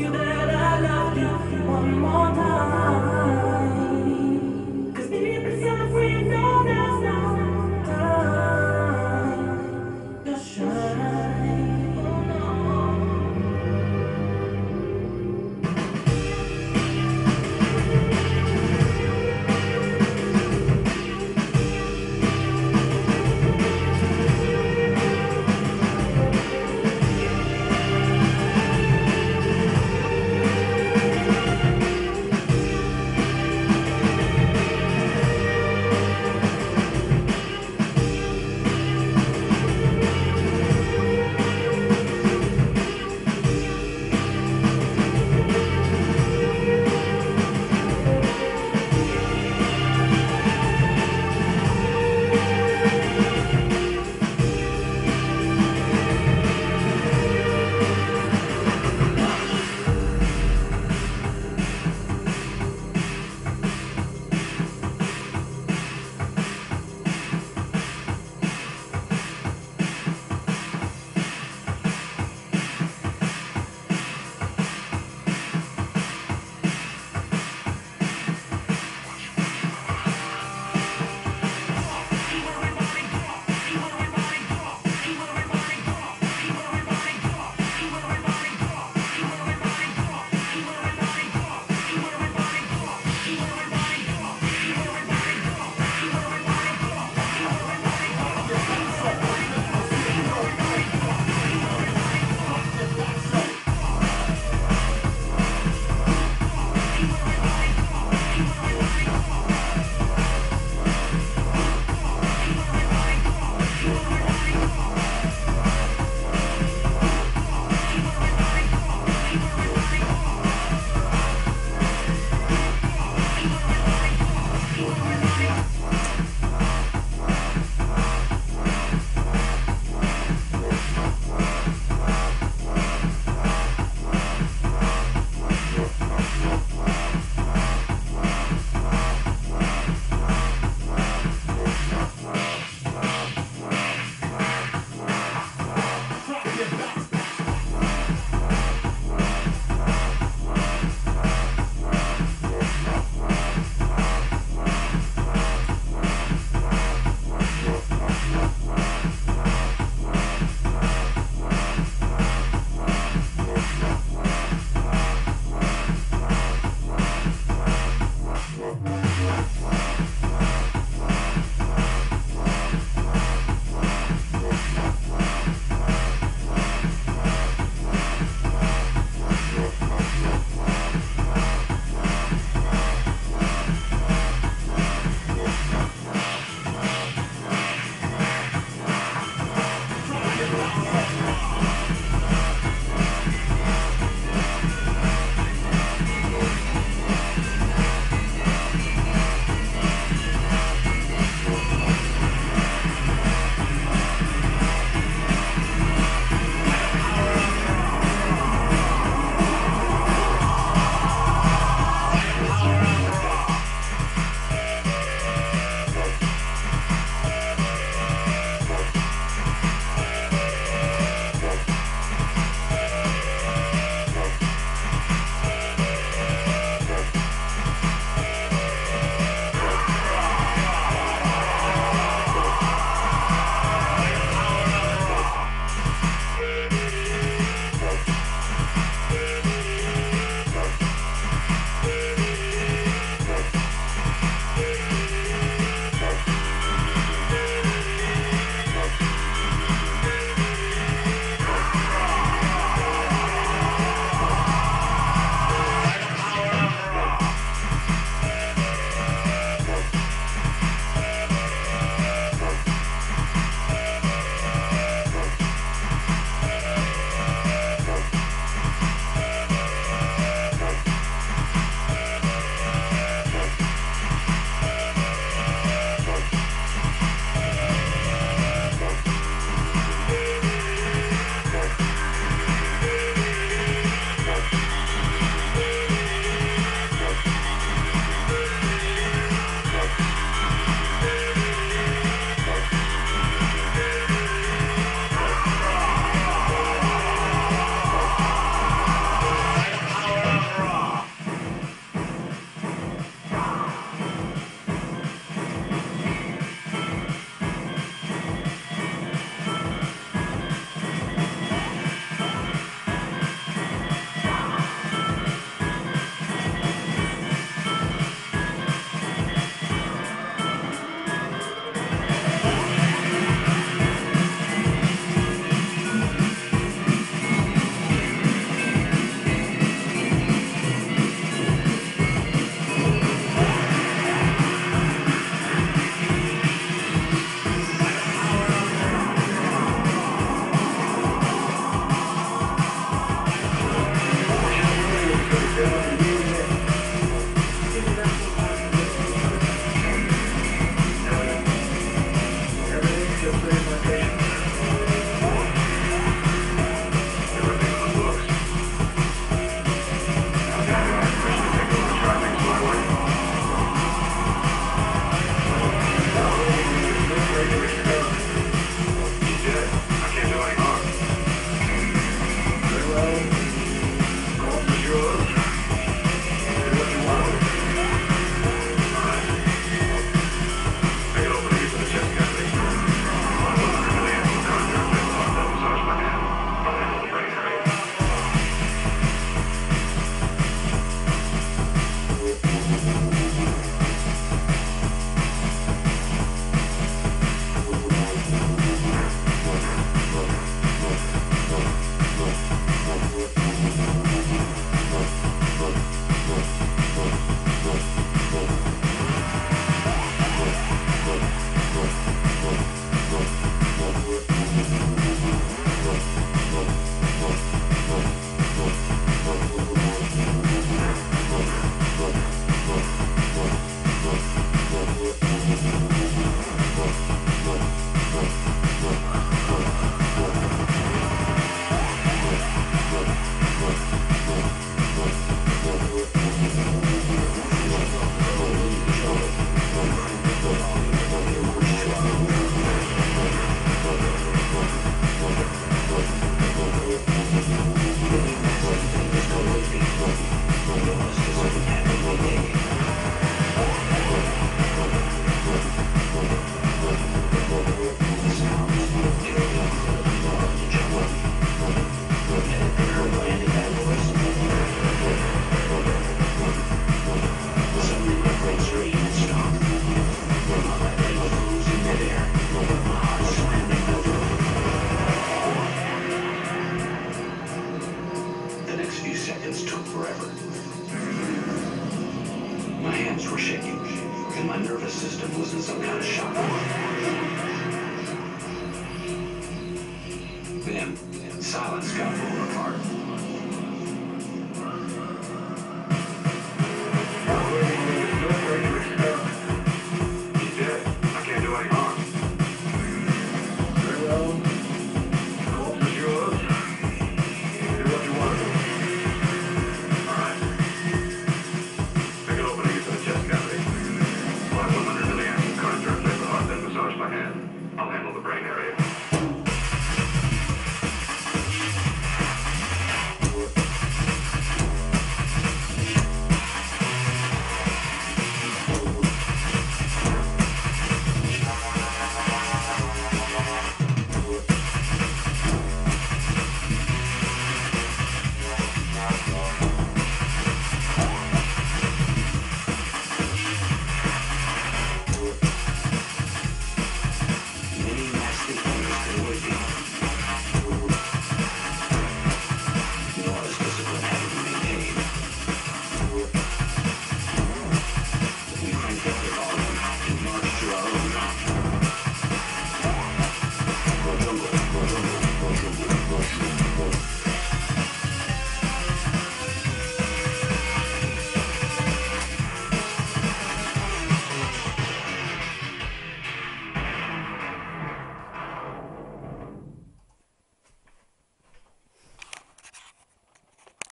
you there. Then, silence got